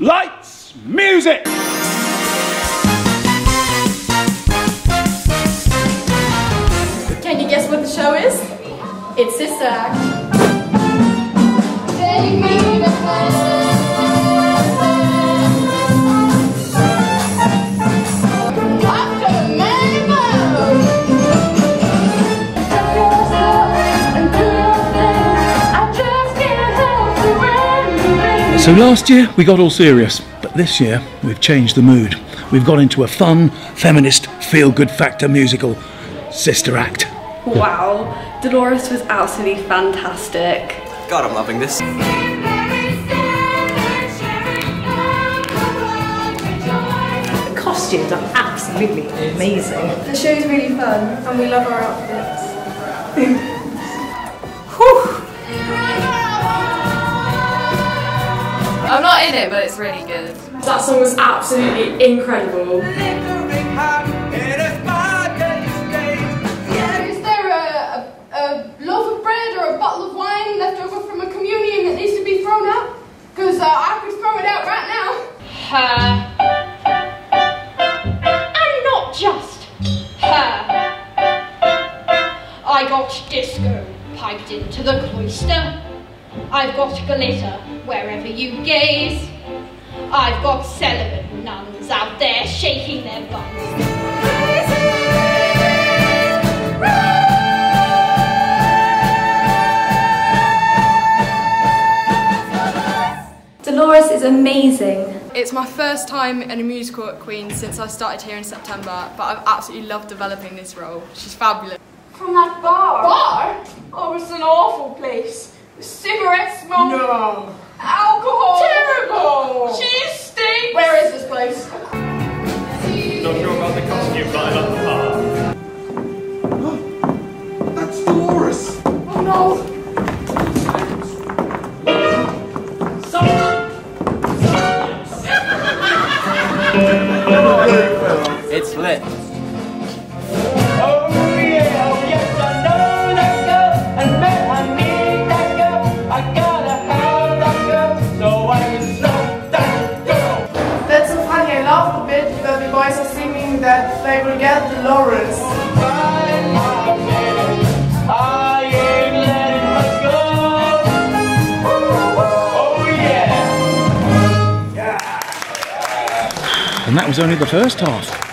Lights, music! Can you guess what the show is? It's Sister Act. So last year we got all serious, but this year we've changed the mood. We've got into a fun, feminist, feel good factor musical, Sister Act. Wow, Dolores was absolutely fantastic. God, I'm loving this. The costumes are absolutely amazing. The show's really fun and we love our outfits. I'm not in it, but it's really good. That song was absolutely incredible. Is there a, a, a loaf of bread or a bottle of wine left over from a communion that needs to be thrown out? Because uh, I could throw it out right now. her. And not just her. I got disco piped into the cloister. I've got glitter wherever you gaze. I've got celibate nuns out there shaking their bums. Dolores is amazing. It's my first time in a musical at Queen's since I started here in September, but I've absolutely loved developing this role. She's fabulous. From that bar. Bar? Oh, it's an awful place. Cigarette smoke. No. Dolores! Oh no. It's lit. That's so funny. I laughed a bit that the boys are singing that they will get Dolores. And that was only the first half.